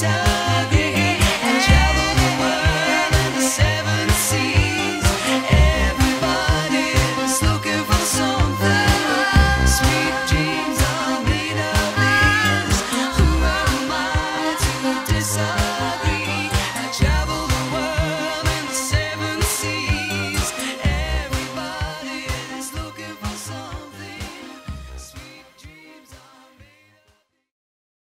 show.